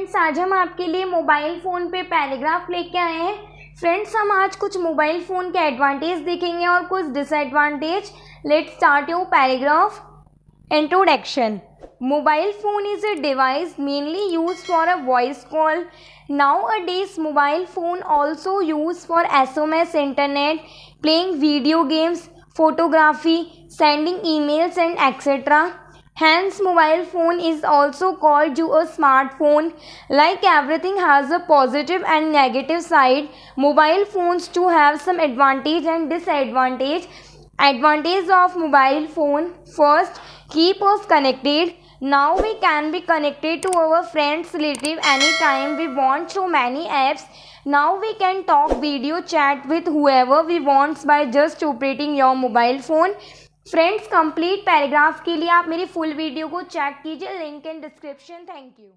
Friends आज हम आपके लिए मोबाइल फ़ोन पे पैराग्राफ लेके आए हैं। फ्रेंड्स हम आज कुछ मोबाइल फ़ोन के एडवांटेज देखेंगे और कुछ disadvantage let start your paragraph introduction mobile phone is a device mainly use for a voice call nowadays mobile phone also use for S M S internet playing video games photography sending e mails and etcetera Hence, mobile phone is also called to a smartphone. Like everything has a positive and negative side, mobile phones too have some advantage and disadvantage. Advantage of mobile phone first, keep us connected. Now we can be connected to our friends, relative anytime we want through many apps. Now we can talk video chat with whoever we want by just operating your mobile phone. Friends complete paragraph के लिए आप मेरी full video को check कीजिए। Link in description thank you